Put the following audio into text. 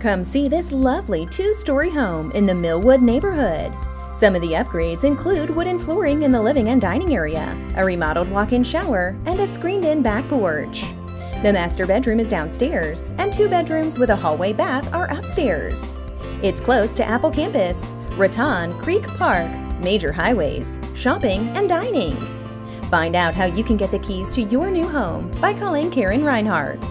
Come see this lovely two story home in the Milwood neighborhood. Some of the upgrades include wooden flooring in the living and dining area, a remodeled walk in shower, and a screened in back porch. The master bedroom is downstairs, and two bedrooms with a hallway bath are upstairs. It's close to Apple Campus, Rattan Creek Park, major highways, shopping, and dining. Find out how you can get the keys to your new home by calling Karin Reinhardt